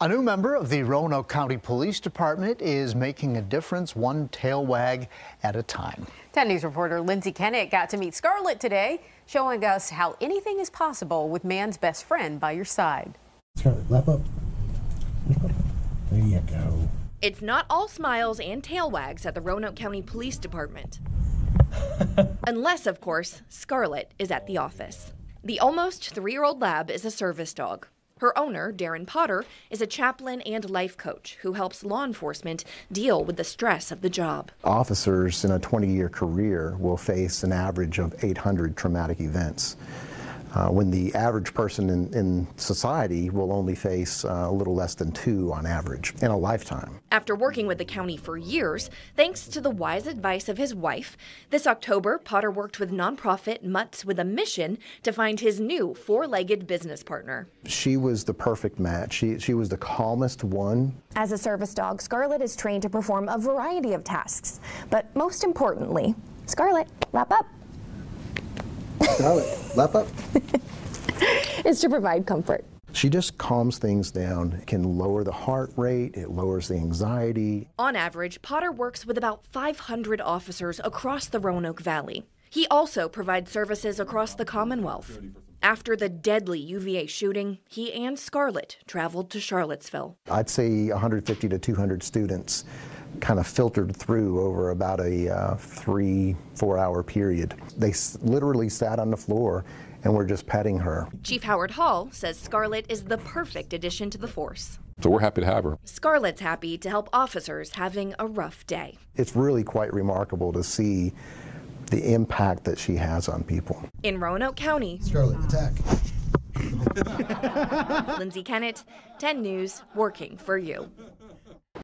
A new member of the Roanoke County Police Department is making a difference one tail wag at a time. 10 News reporter Lindsay Kennett got to meet Scarlett today, showing us how anything is possible with man's best friend by your side. Scarlett, lap up. Lap up. There you go. It's not all smiles and tail wags at the Roanoke County Police Department. Unless, of course, Scarlett is at the office. The almost three year old lab is a service dog. Her owner, Darren Potter, is a chaplain and life coach who helps law enforcement deal with the stress of the job. Officers in a 20 year career will face an average of 800 traumatic events. Uh, when the average person in, in society will only face uh, a little less than two on average in a lifetime. After working with the county for years, thanks to the wise advice of his wife, this October, Potter worked with nonprofit Mutts with a mission to find his new four legged business partner. She was the perfect match. She, she was the calmest one. As a service dog, Scarlett is trained to perform a variety of tasks. But most importantly, Scarlett, lap up. Scarlett, lap up. is to provide comfort. She just calms things down, it can lower the heart rate, it lowers the anxiety. On average, Potter works with about 500 officers across the Roanoke Valley. He also provides services across the Commonwealth. After the deadly UVA shooting, he and Scarlett traveled to Charlottesville. I'd say 150 to 200 students kind of filtered through over about a uh, three, four hour period. They s- literally sat on the floor and were just petting her. Chief Howard Hall says Scarlett is the perfect addition to the force. So we're happy to have her. Scarlett's happy to help officers having a rough day. It's really quite remarkable to see the impact that she has on people. In Roanoke County, Scarlett, attack. Lindsay Kennett, 10 News, working for you.